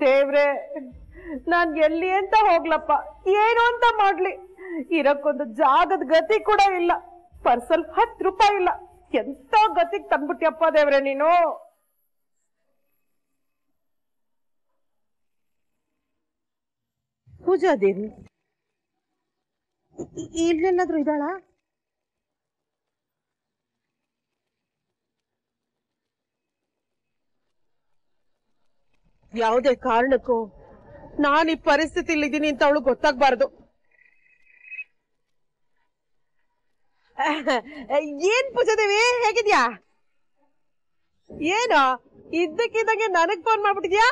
ದೇವ್ರೆ, ನಾನ್ ಎಲ್ಲಿ ಅಂತ ಹೋಗ್ಲಪ್ಪ. ಏನು ಅಂತ ಮಾಡ್ಲಿ. ಇರಕ್ಕೊಂದು ಜಾಗದ ಗತಿ ಕೂಡ ಇಲ್ಲ. ಪರ್ಸಲ್ ಹತ್ತು ರೂಪಾಯಿ ಇಲ್ಲ. ಎಂತ ಗತಿಗ್ ತಂದ್ಬಿಟ್ಟಿಯಪ್ಪ ದೇವ್ರೆ ನೀನು? ಪೂಜಾ ದೇವಿ ಇ- ಇಲ್ಲೆಲ್ಲಾದ್ರೂ ಇದ್ದಾಳ? ಯಾವುದೇ ಕಾರಣಕ್ಕೂ ನಾನು ಈ ಪರಿಸ್ಥಿತಿಯಲ್ಲಿ ಇದ್ದೀನಿ ಅಂತ ಅವಳು ಗೊತ್ತಾಗ್ಬಾರ್ದು. ಏನ್ ಪೂಜಾದೇವಿ ಹೇಗಿದ್ಯಾ? ಏನು? ಇದ್ದಕ್ಕಿದ್ದಂಗೆ ನನಗ್ ಫೋನ್ ಮಾಡ್ಬಿಟ್ಟಿದ್ಯಾ?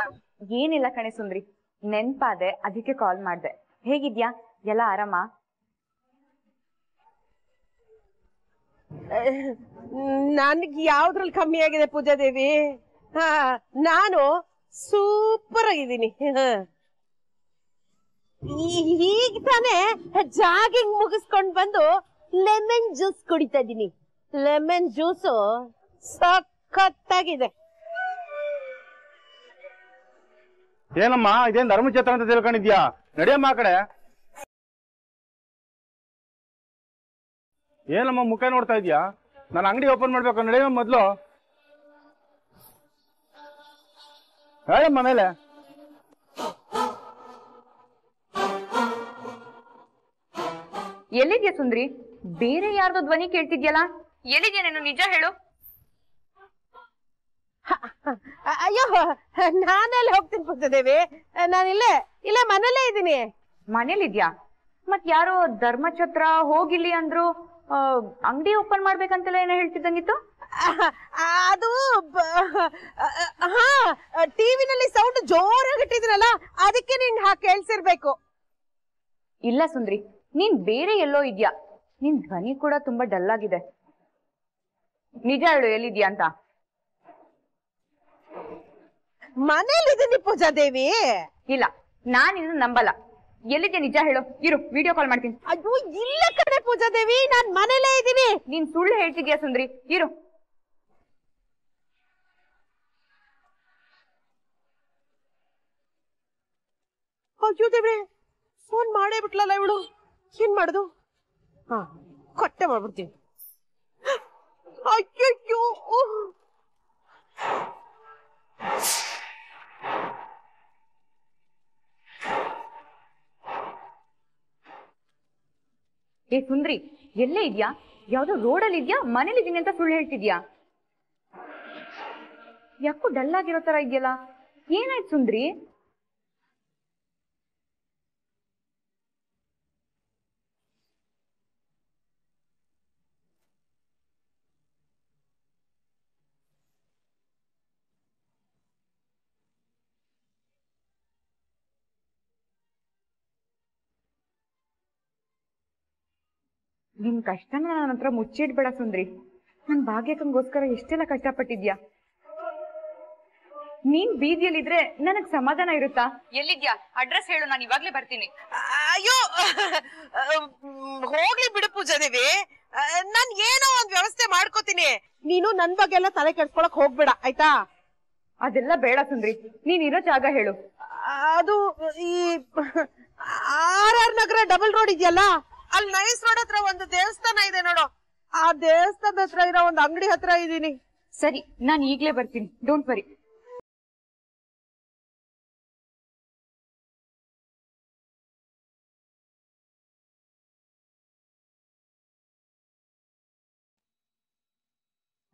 ಏನಿಲ್ಲ ಕಣೆ ಸುಂದ್ರಿ. ನೆನ್ಪಾದೆ ಅದಕ್ಕೆ ಕಾಲ್ ಮಾಡ್ದೆ. ಹೇಗಿದ್ಯಾ? ಎಲ್ಲ ಆರಾಮ? ನನ್ಗೆ ಯಾವ್ದ್ರಲ್ಲಿ ಕಮ್ಮಿ ಆಗಿದೆ ಪೂಜಾದೇವಿ? ಹಾ ನಾನು ಸೂಪರ್ ಆಗಿದ್ದೀನಿ. ಈಗ ತಾನೇ ಜಾಗಿಂಗ್ ಮುಗಿಸ್ಕೊಂಡ್ ಬಂದು ಲೆಮನ್ ಜ್ಯೂಸ್ ಕುಡಿತಾ ಇದ್ದೀನಿ. ಲೆಮನ್ ಜ್ಯೂಸು ಸಖತ್ತಾಗಿದೆ. ಏನಮ್ಮ, ಇದೇನ್ ಧರ್ಮಕ್ಷೇತ್ರ ಅಂತ ತಿಳ್ಕೊಂಡಿದ್ಯಾ? ನಡಿಯಮ್ಮ ಆ ಕಡೆ. ಏನಮ್ಮ, ಮುಖ ನೋಡ್ತಾ ಇದ್ಯಾ? ನಾನು ಅಂಗಡಿ ಓಪನ್ ಮಾಡ್ಬೇಕು, ನಡೆಯಮ್ಮ ಮೊದ್ಲು. ಹೇಳಮ್ಮ ಮೇಲೆ. ಎಲ್ಲಿದ್ಯಾ ಸುಂದ್ರಿ? ಬೇರೆ ಯಾರ್ದೋ ಧ್ವನಿ ಕೇಳ್ತಿದ್ಯಲ್ಲ? ಎಲ್ಲಿದ್ಯಾ ನೀನು? ನಿಜ ಹೇಳು. ಅಯ್ಯೋ ನಾನೆಲ್ಲ ಹೋಗ್ತೀನಿ ಪುತ್ತದೇವಿ ದೇವಿ ನಾನಿಲ್ಲೇ ಇಲ್ಲ ಮನೇಲೇ ಇದ್ದೀನಿ. ಮನೇಲಿದ್ಯಾ? ಮತ್ ಯಾರೋ ಧರ್ಮಛತ್ರ ಹೋಗಿಲ್ಲಿ ಅಂದ್ರು ಅಂಗಡಿ ಓಪನ್ ಮಾಡ್ಬೇಕಂತೆಲ್ಲ ಏನೋ ಹೇಳ್ತಿದ್ದಂಗಿತ್ತು? ಅದು ಹಾ ಟಿವಿ ಹಾ ಟಿವಿನಲ್ಲಿ ಸೌಂಡ್ ಜೋರಾಗಿ ಇಟ್ಟಿದ್ರಲ್ಲ ಅದಕ್ಕೆ ನೀನ್ ಹಾ ಕೇಳಿಸಿರ್ಬೇಕು. ಇಲ್ಲ ಸುಂದ್ರಿ ನೀನ್ ಬೇರೆ ಎಲ್ಲೋ ಇದ್ಯಾ? ನಿನ್ ಧ್ವನಿ ಕೂಡ ತುಂಬಾ ಡಲ್ ಆಗಿದೆ. ನಿಜ ಹೇಳು ಎಲ್ಲಿದ್ಯಾ ಅಂತ? ಮನೇಲಿದ್ದೀನಿ ಪೂಜಾ ದೇವಿ. ಇಲ್ಲ ನಾನ್ ಇದನ್ನ ನಂಬಲ್ಲ. ಎಲ್ಲಿದ್ಯಾ ನಿಜ ಹೇಳು ಇರು ವಿಡಿಯೋ ಕಾಲ್ ಮಾಡ್ತೀನಿ. ಅದು ಇಲ್ಲ ಕಡೆ ಪೂಜಾ ದೇವಿ ನಾನ್ ಮನೇಲೇ ಇದ್ದೀನಿ. ನೀನ್ ಸುಳ್ಳು ಹೇಳ್ತಿದ್ಯಾ ಸುಂದ್ರಿ ಇರು. ಅಯ್ಯೋ ದೇವ್ರೆ ಫೋನ್ ಮಾಡೇ ಬಿಟ್ಲಲ್ಲ ಇವಳು? ಏನ್ ಮಾಡುದು? ಹಾ ಕೊಟ್ಟೆ ಮಾಡ್ಬಿಡ್ತೀನಿ. ಅಯ್ಯಯ್ಯೋ. ಏ ಸುಂದ್ರಿ, ಎಲ್ಲೇ ಇದ್ಯಾ? ಯಾವ್ದೋ ರೋಡಲ್ಲಿ ಇದ್ಯಾ? ಮನೇಲಿದ್ದೀನಿ ಅಂತ ಸುಳ್ಳು ಹೇಳ್ತಿದ್ಯಾ? ಯಾಕೋ ಡಲ್ ಆಗಿರೋ ತರ ಇದೆಯಲ್ಲ? ಏನಾಯ್ತು ಸುಂದ್ರಿ? ನಿನ್ ಕಷ್ಟನ ನನ್ನ ಹತ್ರ ಮುಚ್ಚಿಡ್ಬೇಡ ಸುಂದ್ರಿ. ನನ್ ಭಾಗ್ಯಕ್ಕಂಗೋಸ್ಕರ ಎಷ್ಟೆಲ್ಲ ಕಷ್ಟಪಟ್ಟಿದ್ಯಾ? ನೀನ್ ಬೀದಿಯಲ್ಲಿದ್ರೆ ನನಗ್ ಸಮಾಧಾನ ಇರುತ್ತಾ? ಎಲ್ಲಿದ್ಯಾ? ಅಡ್ರೆಸ್ ಹೇಳು ನಾನು ಇವಾಗ್ಲೇ ಬರ್ತೀನಿ. ಅಯ್ಯೋ ಹೋಗ್ಲಿ ಬಿಡು ಪೂಜಾ ದೇವಿ. ನಾನ್ ಏನೋ ಒಂದ್ ವ್ಯವಸ್ಥೆ ಮಾಡ್ಕೋತೀನಿ. ನೀನು ನನ್ ಬಗ್ಗೆ ಎಲ್ಲ ತಲೆ ಕೆಡ್ಸ್ಕೊಳಕ್ ಹೋಗ್ಬೇಡ ಆಯ್ತಾ? ಅದೆಲ್ಲ ಬೇಡ ಸುಂದ್ರಿ. ನೀನ್ ಇರೋ ಜಾಗ ಹೇಳು. ಅದು ಈ R R Nagar double road ಇದೆಯಲ್ಲ? ಅಲ್ಲಿ ನೈಸ್ ರೋಡ್ ಹತ್ರ ಒಂದು ದೇವಸ್ಥಾನ ಇದೆ ನೋಡು. ಆ ದೇವಸ್ಥಾನದ ಹತ್ರ ಇರೋ ಒಂದು ಅಂಗಡಿ ಹತ್ರ ಇದೀನಿ. ಸರಿ, ನಾನು ಈಗ್ಲೇ ಬರ್ತೀನಿ. ಡೋಂಟ್ ವರಿ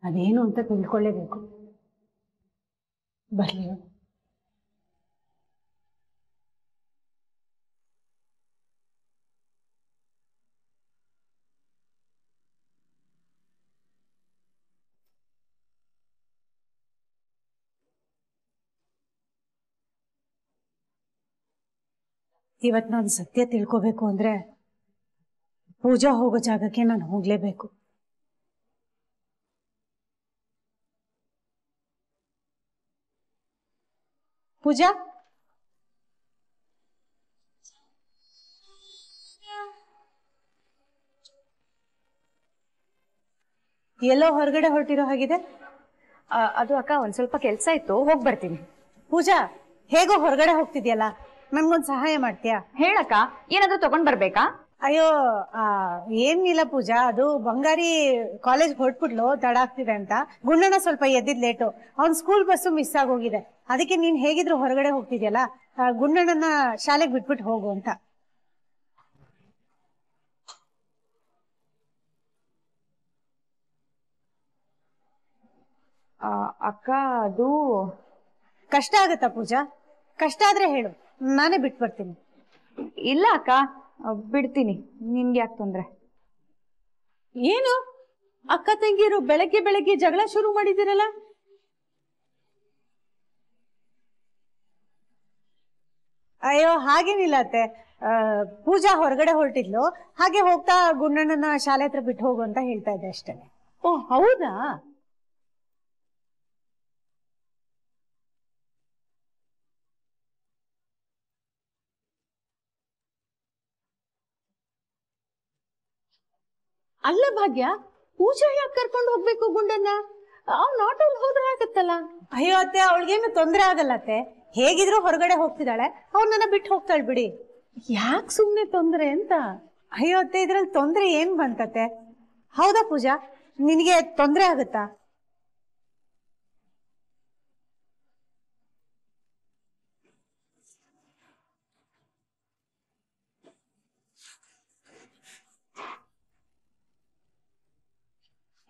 ಅದೇನು ಅಂತ ತಿಳ್ಕೊಳ್ಳೇಬೇಕು. ಬರ್ಲಿ. ಇವತ್ ನಾನು ಸತ್ಯ ತಿಳ್ಕೋಬೇಕು ಅಂದ್ರೆ ಪೂಜಾ ಹೋಗೋ ಜಾಗಕ್ಕೆ ನಾನು ಹೋಗ್ಲೇಬೇಕು. ಪೂಜಾ? ಎಲ್ಲೋ ಹೊರಗಡೆ ಹೊರಟಿರೋ ಹಾಗಿದೆ? ಅದು ಅಕ್ಕ ಒಂದ್ ಸ್ವಲ್ಪ ಕೆಲ್ಸ ಇತ್ತು ಹೋಗ್ಬರ್ತೀನಿ ಪೂಜಾ ಹೇಗೋ ಹೊರಗಡೆ ಹೋಗ್ತಿದ್ಯಲ್ಲ? ನನ್ಗೊಂದ್ ಸಹಾಯ ಮಾಡ್ತೀಯಾ? ಹೇಳಕ್ಕ ಏನಾದ್ರೂ ತಗೊಂಡ್ ಬರ್ಬೇಕಾ? ಅಯ್ಯೋ ಆ, ಏನಿಲ್ಲ ಪೂಜಾ ಅದು ಬಂಗಾರಿ ಕಾಲೇಜ್ ಹೊರಟ್ಬಿಟ್ಲು ತಡ ಆಗ್ತಿದೆ ಅಂತ. ಗುಂಡಣ್ಣ ಸ್ವಲ್ಪ ಎದ್ದಿದ್ ಲೇಟು ಅವ್ನ್ ಸ್ಕೂಲ್ ಬಸ್ಸು ಮಿಸ್ ಆಗೋಗಿದೆ. ಅದಕ್ಕೆ ನೀನ್ ಹೇಗಿದ್ರು ಹೊರಗಡೆ ಹೋಗ್ತಿದ್ಯಲ್ಲ? ಆ, ಗುಂಡಣ್ಣನ ಶಾಲೆಗೆ ಬಿಟ್ಬಿಟ್ಟು ಹೋಗು ಅಂತ. ಆ, ಅಕ್ಕ ಅದು ಕಷ್ಟ ಆಗತ್ತಾ ಪೂಜಾ? ಕಷ್ಟ ಆದ್ರೆ ಹೇಳು. ನಾನೇ ಬಿಟ್ಟು ಬರ್ತೀನಿ. ಇಲ್ಲ ಅಕ್ಕ ಬಿಡ್ತೀನಿ. ನಿನ್ಗೆ ಯಾಕೆ ತೊಂದ್ರೆ? ಏನು? ಅಕ್ಕ ತಂಗಿಯರು ಬೆಳಗ್ಗೆ ಬೆಳಗ್ಗೆ ಜಗಳ ಶುರು ಮಾಡಿದಿರಲ್ಲ ಅಯ್ಯೋ ಹಾಗೇನಿಲ್ಲ ಅತ್ತೆ. ಪೂಜಾ ಹೊರಗಡೆ ಹೊರಟಿದ್ಲು. ಹಾಗೆ ಹೋಗ್ತಾ ಗುಂಡಣ್ಣನ ಶಾಲೆ ಹತ್ರ ಬಿಟ್ಟು ಹೋಗು ಅಂತ ಹೇಳ್ತಾ ಇದ್ದೆ ಅಷ್ಟೇ. ಓ ಹೌದಾ? ಅಲ್ಲ ಭಾಗ್ಯ ಪೂಜಾ ಯಾಕೆ ಕರ್ಕೊಂಡು ಹೋಗ್ಬೇಕು ಗುಂಡನ್ನ? ಅವ್ನ ಆಟೋಲ್ ಹೋದ್ರೆ ಆಗತ್ತಲ್ಲ? ಅಯ್ಯೋ ಅತ್ತೆ ಅವಳಿಗೇನು ತೊಂದರೆ ಆಗಲ್ಲ ಅತ್ತೆ. ಹೇಗಿದ್ರು ಹೊರಗಡೆ ಹೋಗ್ತಿದ್ದಾಳೆ. ಅವ್ನನ್ನ ಬಿಟ್ಟು ಹೋಗ್ತಾಳೆ ಬಿಡಿ. ಯಾಕೆ ಸುಮ್ನೆ ತೊಂದ್ರೆ ಅಂತ? ಅಯ್ಯೋ ಅತ್ತೆ ಇದ್ರಲ್ಲಿ ತೊಂದ್ರೆ ಏನ್ ಬಂತತ್ತೆ? ಹೌದಾ ಪೂಜಾ? ನಿನಗೆ ತೊಂದ್ರೆ ಆಗುತ್ತಾ?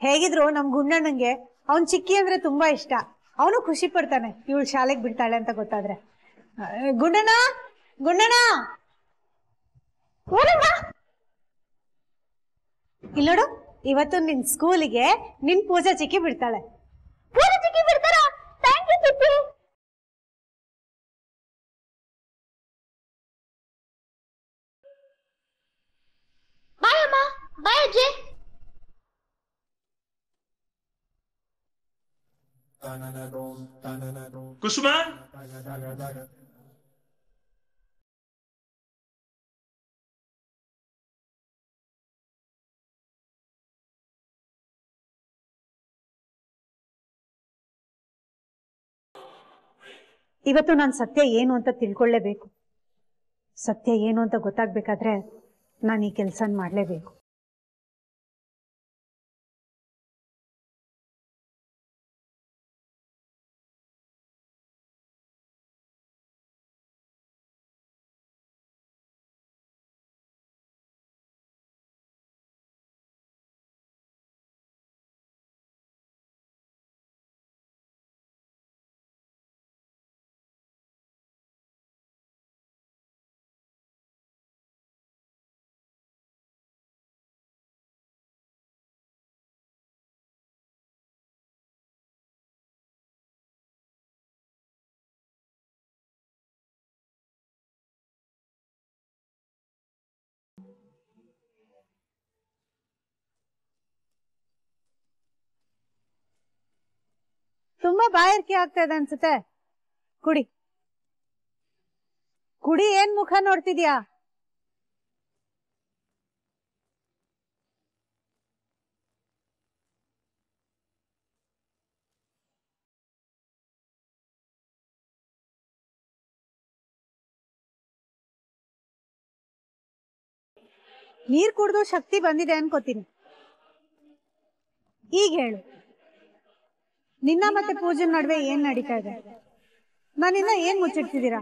ಹೇಗಿದ್ರು ನಮ್ ಗುಂಡಣ್ಣಂಗೆ ಅವ್ನ್ ಚಿಕ್ಕಿ ಅಂದ್ರೆ ತುಂಬಾ ಇಷ್ಟ. ಅವನು ಖುಷಿ ಪಡ್ತಾನೆ, ಇವಳು ಶಾಲೆಗೆ ಬಿಡ್ತಾಳೆ ಅಂತ ಗೊತ್ತಾದ್ರೆ. ಗುಂಡಣ್ಣ ಗುಂಡಣ್ಣ! ಇಲ್ಲ ನೋಡು ಇವತ್ತು ನಿನ್ ಸ್ಕೂಲಿಗೆ ನಿನ್ ಪೂಜಾ ಚಿಕ್ಕಿ ಬಿಡ್ತಾಳೆ ಪೂಜಾ ಚಿಕ್ಕಿ ಬಿಡ್ತಾರ ಥ್ಯಾಂಕ್ ಯು ಚಿಕ್ಕಿ ಬಾಯ್ ಅಮ್ಮ ಬಾಯ್ ಅಜ್ಜಿ ಕುಸುಮ ಇವತ್ತು ನಾನು ಸತ್ಯ ಏನು ಅಂತ ತಿಳ್ಕೊಳ್ಳೇಬೇಕು. ಸತ್ಯ ಏನು ಅಂತ ಗೊತ್ತಾಗ್ಬೇಕಾದ್ರೆ ನಾನು ಈ ಕೆಲಸ ಮಾಡಲೇಬೇಕು. ತುಂಬಾ ಬಾಯಾರಿಕೆ ಆಗ್ತಾ ಇದೆ ಅನ್ಸುತ್ತೆ. ಕುಡಿ. ಕುಡಿ, ಏನ್ ಮುಖ ನೋಡ್ತಿದ್ಯಾ? ನೀರ್ ಕುಡ್ದು ಶಕ್ತಿ ಬಂದಿದೆ ಅನ್ಕೋತೀನಿ. ಈಗ ಹೇಳು. ನಿನ್ನ ಮತ್ತೆ ಪೂಜೆ ನಡುವೆ ಏನ್ ನಡೀತಾ ಇದೆ? ನನ್ನಿಂದ ಏನ್ ಮುಚ್ಚಿಡ್ತಿದ್ದೀರಾ?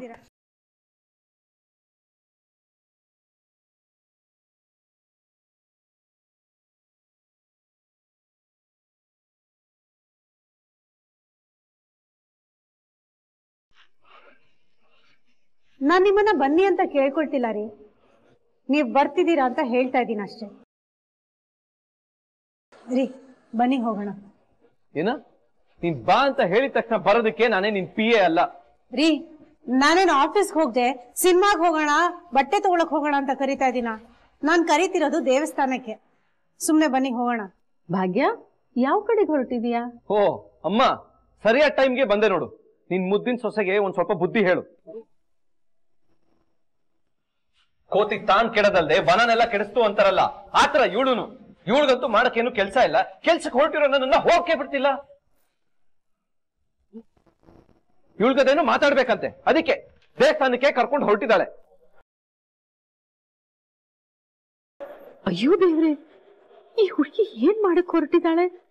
ನಾನ್ ನಿಮ್ಮನ್ನ ಬನ್ನಿ ಅಂತ ಕೇಳ್ಕೊಳ್ತಿಲ್ಲ ರೀ. ನೀವ್ ಬರ್ತಿದ್ದೀರಾ ಅಂತ ಹೇಳ್ತಾ ಇದ್ದೀನಿ ಅಷ್ಟೇ. ರೀ, ಬನ್ನಿ ಹೋಗೋಣ. ಏನ? ನೀನ್ ಬಾ ಅಂತ ಹೇಳಿದ ತಕ್ಷಣ ಬರೋದಕ್ಕೆ ನಾನೇ ನಿನ್ ಪಿ ಎ ಅಲ್ಲ. ರೀ ನಾನೇನು ಆಫೀಸ್ ಹೋಗ್ದೆ ಸಿನಿಮಾಗ್ ಹೋಗೋಣ ಬಟ್ಟೆ ತಗೊಳಕ್ ಹೋಗೋಣ ಅಂತ ಕರಿತಾ ಇದೀನ? ನಾನ್ ಕರಿತಿರೋದು ದೇವಸ್ಥಾನಕ್ಕೆ. ಸುಮ್ನೆ ಬನ್ನಿ ಹೋಗೋಣ. ಭಾಗ್ಯ ಯಾವ ಕಡೆಗೆ ಹೊರಟಿದೀಯಾ? ಓ ಅಮ್ಮ ಸರಿಯಾದ ಟೈಮ್ಗೆ ಬಂದೆ ನೋಡು. ನಿನ್ ಮುದ್ದಿನ ಸೊಸೆಗೆ ಒಂದ್ ಸ್ವಲ್ಪ ಬುದ್ಧಿ ಹೇಳು. ಕೋತಿ ತಾನ್ ಕೆಡದಲ್ದೆ ವನನೆಲ್ಲ ಕೆಡಿಸ್ತು ಅಂತಾರಲ್ಲ ಆತರ ಇವಳುನು. ಇವಳಿಗಂತೂ ಮಾಡಕ್ಕೇನು ಕೆಲ್ಸ ಇಲ್ಲ. ಕೆಲ್ಸಕ್ಕೆ ಹೊರಟಿರೋ ನನ್ನನ್ನ ಹೋಗಕ್ಕೆ ಬಿಡ್ತಿಲ್ಲ. ಇವಳಿಗದೇನು ಮಾತಾಡ್ಬೇಕಂತೆ. ಅದಕ್ಕೆ ದೇವಸ್ಥಾನಕ್ಕೆ ಕರ್ಕೊಂಡು ಹೊರಟಿದ್ದಾಳೆ. ಅಯ್ಯೋ ದೇವ್ರೆ, ಈ ಹುಡುಗಿ ಏನ್ ಮಾಡಕ್ ಹೊರಟಿದ್ದಾಳೆ?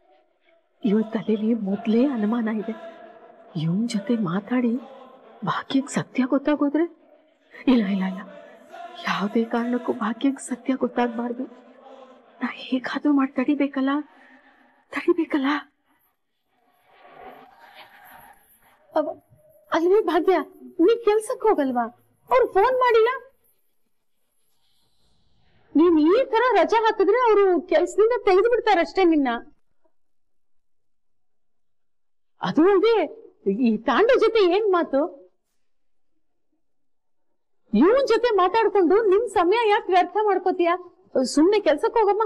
ಇವಳ ತಲೆಲಿ ಮೊದ್ಲೇ ಅನುಮಾನ ಇದೆ. ಇವನ್ ಜೊತೆ ಮಾತಾಡಿ ಭಾಗ್ಯಕ್ ಸತ್ಯ ಗೊತ್ತಾಗೋದ್ರೆ? ಇಲ್ಲ ಇಲ್ಲ ಇಲ್ಲ. ಯಾವುದೇ ಕಾರಣಕ್ಕೂ ಭಾಗ್ಯಕ್ ಸತ್ಯ ಗೊತ್ತಾಗ್ಬಾರ್ದು. ನಾ ಹೇಗಾದ್ರೂ ಮಾಡಿ ತಡಿಬೇಕಲ್ಲ? ತಡಿಬೇಕಲ್ಲ? ಅಲ್ವೇ ಭಾಗ್ಯ, ನೀ ಕೆಲ್ಸಕ್ ಹೋಗಲ್ವಾ? ಅವ್ರು ಫೋನ್ ಮಾಡಿಲ್ಲ? ನೀನ್ ಈ ತರ ರಜಾ ಹಾಕಿದ್ರೆ ಅವರು ಕೆಲ್ಸದಿಂದ ತೆಗೆದು ಬಿಡ್ತಾರಷ್ಟೇ ನಿನ್ನ. ಅದು ಅಲ್ಲದೆ ಈ ತಾಂಡ ಜೊತೆ ಏನ್ ಮಾತು? ಇವನ್ ಜೊತೆ ಮಾತಾಡ್ಕೊಂಡು ನಿಮ್ ಸಮಯ ಯಾಕೆ ವ್ಯರ್ಥ ಮಾಡ್ಕೋತೀಯ? ಸುಮ್ನೆ ಕೆಲ್ಸಕ್ ಹೋಗಮ್ಮ.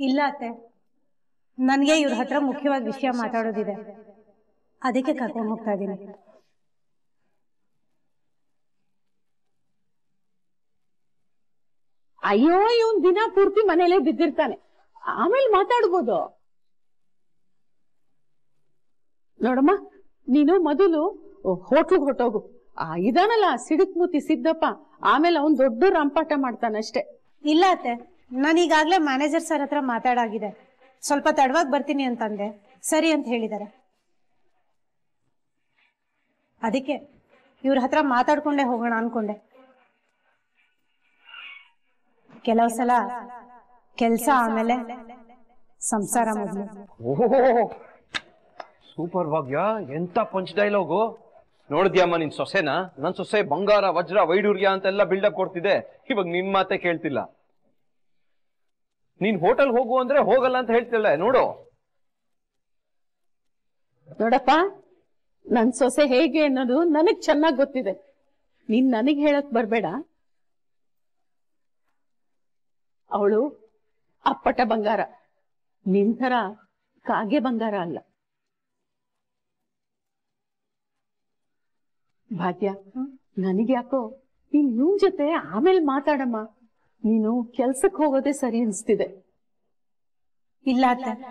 ಇಲ್ಲ ಅತ್ತೆ. ನನ್ಗೆ ಇವ್ರ ಹತ್ರ ಮುಖ್ಯವಾಗಿ ವಿಷಯ ಮಾತಾಡೋದಿದೆ. ಅದಕ್ಕೆ ಕರ್ಕೊಂಡು ಹೋಗ್ತಾ ಇದ್ದೀನಿ. ಅಯ್ಯೋ, ಇವನ್ ದಿನ ಪೂರ್ತಿ ಮನೇಲೆ ಬಿದ್ದಿರ್ತಾನೆ. ಆಮೇಲೆ ಮಾತಾಡ್ಬೋದು. ನೋಡಮ್ಮ, ನೀನು ಮೊದಲು ಹೋಟ್ಲಿಗೆ ಹೊಟ್ಟೋಗು ಆ, ಇದಾನಲ್ಲ, ಸಿಡುಕ್ ಮೂತಿ ಸಿದ್ದಪ್ಪ. ಆಮೇಲೆ ಅವನ್ ದೊಡ್ಡ ರಂಪಾಟ ಮಾಡ್ತಾನಷ್ಟೇ ಇಲ್ಲ ಅತ್ತೆ, ನಾನು ಈಗಾಗ್ಲೇ ಮ್ಯಾನೇಜರ್ ಸರ್ ಹತ್ರ ಮಾತಾಡಾಗಿದೆ. ಸ್ವಲ್ಪ ತಡವಾಗಿ ಬರ್ತೀನಿ ಅಂತಂದೆ. ಸರಿ ಅಂತ ಹೇಳಿದಾರೆ. ಅದಕ್ಕೆ ಇವ್ರ ಹತ್ರ ಮಾತಾಡ್ಕೊಂಡೇ ಹೋಗೋಣ ಅನ್ಕೊಂಡೆ. ಕೆಲವು ಸಲ ಕೆಲ್ಸ ಆಮೇಲೆ ಸಂಸಾರ ಮೊದಲು ಓಹೋ ಸೂಪರ್ ಭಾಗ್ಯ ಎಂತ ಪಂಚ್ ಡೈಲಾಗು ನೋಡಿದ್ಯಮ್ಮ ನಿನ್ ಸೊಸೆನ? ನನ್ ಸೊಸೆ ಬಂಗಾರ ವಜ್ರ ವೈಡೂರ್ಯ ಅಂತೆಲ್ಲ ಬಿಲ್ಡಪ್ ಕೊಡ್ತಿದೆ. ಇವಾಗ ನಿನ್ ಮಾತೆ ಕೇಳ್ತಿಲ್ಲ. ನೀನ್ ಹೋಟೆಲ್ ಹೋಗು ಅಂದ್ರೆ ಹೋಗಲ್ಲ ಅಂತ ಹೇಳ್ತಿಲ್ಲ ನೋಡು. ನೋಡಪ್ಪ ನನ್ ಸೊಸೆ ಹೇಗೆ ಅನ್ನೋದು ನನಗ್ ಚೆನ್ನಾಗ್ ಗೊತ್ತಿದೆ. ನೀನ್ ನನಗ್ ಹೇಳಕ್ ಬರ್ಬೇಡ. ಅವಳು ಅಪ್ಪಟ ಬಂಗಾರ. ನಿಂತರ ಕಾಗೆ ಬಂಗಾರ ಅಲ್ಲ. ಭಾಗ್ಯ, ನನಗೆ ಯಾಕೋ ನೀನ್ ನಿಮ್ ಜೊತೆ ಆಮೇಲೆ ಮಾತಾಡಮ್ಮ. ನೀನು ಕೆಲ್ಸಕ್ಕೆ ಹೋಗೋದೇ ಸರಿ ಅನ್ಸ್ತಿದೆ. ಇಲ್ಲ ನಾನ್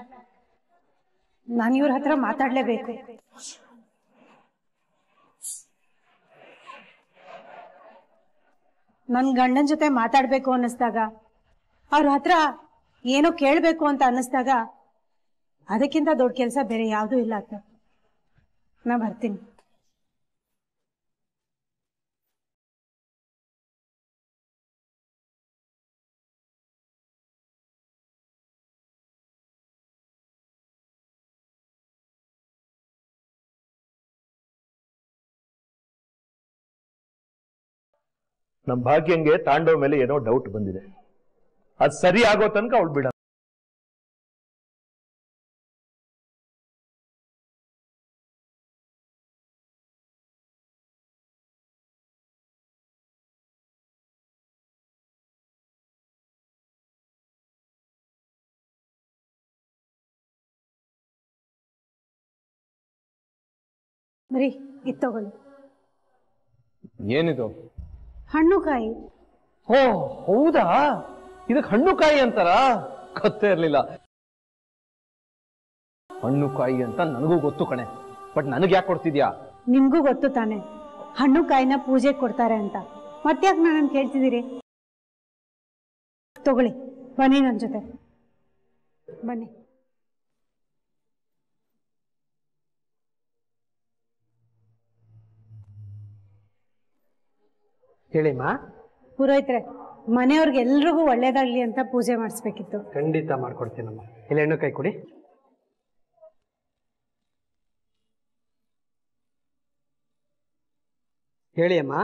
ನಾನು ಇವ್ರ ಹತ್ರ ಮಾತಾಡ್ಲೇಬೇಕು. ನನ್ ಗಂಡನ್ ಜೊತೆ ಮಾತಾಡ್ಬೇಕು ಅನ್ನಿಸ್ದಾಗ ಅವ್ರ ಹತ್ರ ಏನೋ ಕೇಳ್ಬೇಕು ಅಂತ ಅನ್ನಿಸ್ದಾಗ, ಅದಕ್ಕಿಂತ ದೊಡ್ಡ ಕೆಲಸ ಬೇರೆ ಯಾವುದೂ ಇಲ್ಲ ಅತ್ತ. ನಾ ಬರ್ತೀನಿ. ನಮ್ ಭಾಗ್ಯಂಗೆ ತಾಂಡವ ಮೇಲೆ ಏನೋ ಡೌಟ್ ಬಂದಿದೆ. ಅದ್ ಸರಿ ಆಗೋ ತನಕ ಅವಳು ಬಿಡ ಬರೀ ಇದು ತಗೊಳ್ಳಿ. ಏನಿದು? ಹಣ್ಣು ಕಾಯಿ ಓ ಹೌದಾ? ಇದಕ್ ಹಣ್ಣು ಕಾಯಿ ಅಂತಾರ? ಗೊತ್ತೇ ಇರಲಿಲ್ಲ. ಹಣ್ಣು ಕಾಯಿ ಅಂತ ನನಗೂ ಗೊತ್ತು ಕಣೆ. ಬಟ್ ನನಗೆ ಯಾಕೆ ಕೊಡ್ತಿದ್ಯಾ? ನಿಮ್ಗೂ ಗೊತ್ತು ತಾನೆ. ಹಣ್ಣು ಕಾಯಿನ ಪೂಜೆಗೆ ಕೊಡ್ತಾರೆ ಅಂತ. ಮತ್ತ್ಯಾಕೆ ನಾನು ಕೇಳ್ತಿದ್ದೀರಿ ತಗೊಳ್ಳಿ. ಬನ್ನಿ ನನ್ನ ಜೊತೆ. ಬನ್ನಿ. ಹೇಳಿಮ್ಮ ಪುರೋಹಿತ್ರೆ ಮನೆಯವ್ರಿಗೆ ಎಲ್ರಿಗೂ ಒಳ್ಳೇದಾಗ್ಲಿ ಅಂತ ಪೂಜೆ ಮಾಡಿಸ್ಬೇಕಿತ್ತು. ಖಂಡಿತ ಮಾಡ್ಕೊಡ್ತೀನಮ್ಮ ಇಲ್ಲಿ ಹೆಣ್ಣು ಕೈ ಕೊಡಿ. ಹೇಳಿ ಅಮ್ಮ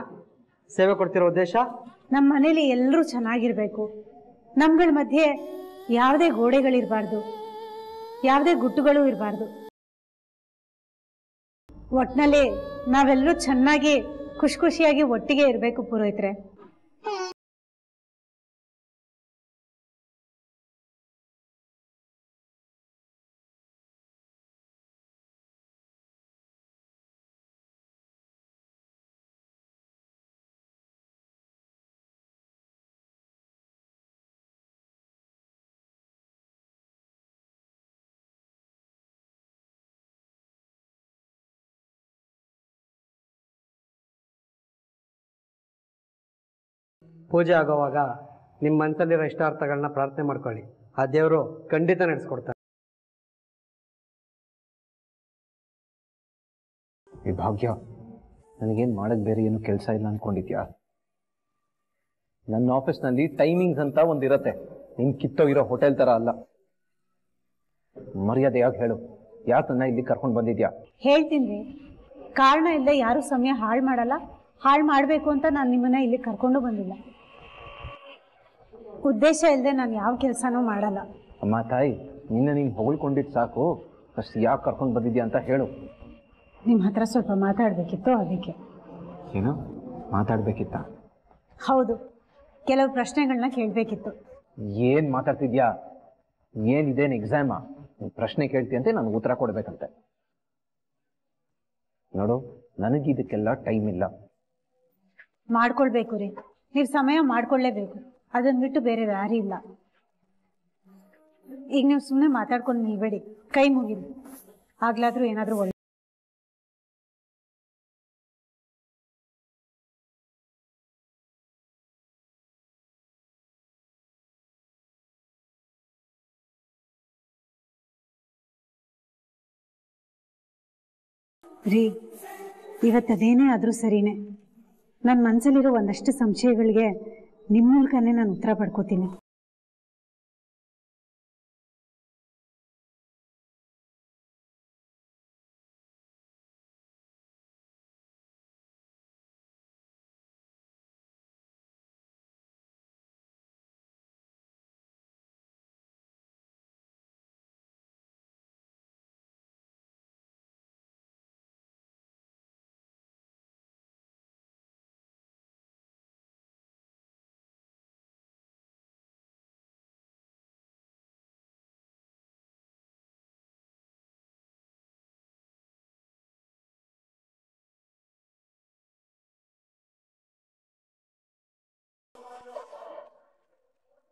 ಸೇವೆ ಕೊಡ್ತಿರೋ ಉದ್ದೇಶ? ನಮ್ಮ ಮನೇಲಿ ಎಲ್ಲರೂ ಚೆನ್ನಾಗಿರ್ಬೇಕು. ನಮ್ಗಳ ಮಧ್ಯೆ ಯಾವುದೇ ಗೋಡೆಗಳಿರಬಾರ್ದು ಯಾವುದೇ ಗುಟ್ಟುಗಳು ಇರಬಾರ್ದು. ಒಟ್ನಲ್ಲಿ ನಾವೆಲ್ಲರೂ ಚೆನ್ನಾಗಿ ಖುಷಿ ಖುಷಿಯಾಗಿ ಒಟ್ಟಿಗೆ ಇರಬೇಕು ಪುರೋಹಿತ್ರೆ. ಪೂಜೆ ಆಗೋವಾಗ ನಿಮ್ಮ ಮನಸ್ಸಲ್ಲಿರೋ ಇಷ್ಟಾರ್ಥಗಳನ್ನ ಪ್ರಾರ್ಥನೆ ಮಾಡ್ಕೊಳ್ಳಿ. ಆ ದೇವರು ಖಂಡಿತ ನಡೆಸ್ಕೊಡ್ತಾರೆ. ಈ ಭಾಗ್ಯ ನನಗೇನು ಮಾಡಕ್ ಬೇರೆ ಏನು ಕೆಲಸ ಇಲ್ಲ ಅನ್ಕೊಂಡಿದ್ಯಾ? ನನ್ನ ಆಫೀಸ್ನಲ್ಲಿ ಟೈಮಿಂಗ್ಸ್ ಅಂತ ಒಂದಿರತ್ತೆ. ನಿನ್ ಕಿತ್ತೋಗಿರೋ ಹೋಟೆಲ್ ತರ ಅಲ್ಲ. ಮರ್ಯಾದೆ ಯಾಕೆ ಹೇಳು. ಯಾಕೆ ನನ್ನ ಇಲ್ಲಿ ಕರ್ಕೊಂಡು ಬಂದಿದ್ಯಾ? ಹೇಳ್ತೀನಿ ಕಾರಣ ಇಲ್ಲದೆ ಯಾರು ಸಮಯ ಹಾಳು ಮಾಡಲ್ಲ. ಹಾಳು ಮಾಡಬೇಕು ಅಂತ ನಾನು ನಿಮ್ಮನ್ನ ಇಲ್ಲಿ ಕರ್ಕೊಂಡು ಬಂದಿಲ್ಲ. ಉದ್ದೇಶ ಇಲ್ಲದೆ ನಾನು ಯಾವ ಕೆಲಸನೂ ಮಾಡಲ್ಲ. ಅಮ್ಮ ತಾಯಿ ನಿನ್ನ ನೀನು ಹೊಗಳ್ಕೊಂಡಿದ್ದು ಸಾಕು. ಫಸ್ಟ್ ಯಾಕೆ ಕರ್ಕೊಂಡು ಬಂದಿದ್ಯಾ ಅಂತ ಹೇಳು. ನಿಮ್ಮ ಹತ್ರ ಸ್ವಲ್ಪ ಮಾತಾಡಬೇಕಿತ್ತು ಅದಕ್ಕೆ. ಏನು? ಮಾತಾಡಬೇಕಿತ್ತ? ಹೌದು ಕೆಲವು ಪ್ರಶ್ನೆಗಳನ್ನ ಕೇಳಬೇಕಿತ್ತು. ಏನು ಮಾತಾಡ್ತಿದ್ಯಾ? ಏನಿದೇನು ಎಕ್ಸಾಮ ಪ್ರಶ್ನೆ ಕೇಳ್ತೀಯಂತೆ ನಾನು ಉತ್ತರ ಕೊಡಬೇಕಂತೆ. ನೋಡು ನನಗಿದಕ್ಕೆಲ್ಲ ಟೈಮ್ ಇಲ್ಲ. ಮಾಡ್ಕೊಳ್ಬೇಕು ರೀ. ನೀವು ಸಮಯ ಮಾಡ್ಕೊಳ್ಳೇಬೇಕು ಅದನ್ನ ಬಿಟ್ಟು ಬೇರೆ ದಾರಿ ಇಲ್ಲ. ಈಗ ನೀವು ಸುಮ್ಮನೆ ಮಾತಾಡ್ಕೊಂಡು ನಿಲ್ಬೇಡಿ. ಕೈ ಮುಗಿರಿ. ಆಗ್ಲಾದ್ರೂ ಏನಾದ್ರೂ ಒಳ್ಳೆ ರೀ, ಇವತ್ತದೇನೇ ಆದ್ರೂ ಸರಿನೇ. ನನ್ನ ಮನಸ್ಸಲ್ಲಿರೋ ಒಂದಷ್ಟು ಸಂಶಯಗಳಿಗೆ ನಿಮ್ಮ ಮೂಲಕನೇ ನಾನು ಉತ್ತರ ಪಡ್ಕೋತೀನಿ.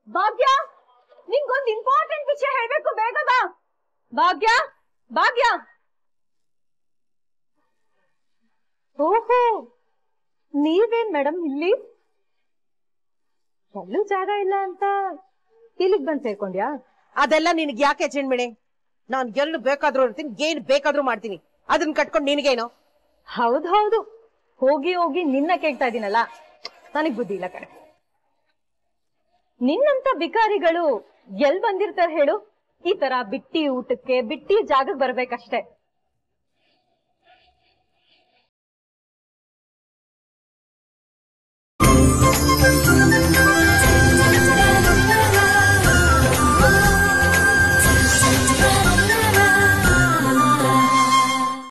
ಭಾಗ್ಯ, ನಿಂಗೊಂದು ಇಂಪಾರ್ಟೆಂಟ್ ವಿಷಯ ಹೇಳ್ಬೇಕು, ಬೇಗ ಬಾ. ಭಾಗ್ಯ ಭಾಗ್ಯ. ಓಹೋ, ನೀವೇನ್ ಮೇಡಮ್ ಇಲ್ಲಿ? ಎಲ್ಲೂ ಜಾಗ ಇಲ್ಲ ಅಂತ. ಇಲ್ಲಿಗ್ ಬಂದ್ ಸೇರ್ಕೊಂಡ್ಯಾ? ಅದೆಲ್ಲ ನಿನಗೆ ಯಾಕೆ ಚಿಣ್ಮಿಣಿ ನಾನ್ ಎಲ್ಲಿ ಬೇಕಾದ್ರೂ ಇರ್ತೀನಿ, ಏನ್ ಬೇಕಾದ್ರೂ ಮಾಡ್ತೀನಿ. ಅದನ್ನ ಕಟ್ಕೊಂಡು ನಿನಗೇನು? ಹೌದ್ ಹೌದು. ಹೋಗಿ ಹೋಗಿ ನಿನ್ನ ಕೇಳ್ತಾ ಇದೀನಲ್ಲ. ನನಗ್ ಬುದ್ಧಿ ಇಲ್ಲ ಕಣೆ. ನಿನ್ನಂತ ಬಿಕಾರಿಗಳು ಎಲ್ ಬಂದಿರ್ತಾರೆ ಹೇಳು? ಈ ತರ ಬಿಟ್ಟಿ ಊಟಕ್ಕೆ ಬಿಟ್ಟಿ ಜಾಗಕ್ಕೆ ಬರ್ಬೇಕಷ್ಟೇ.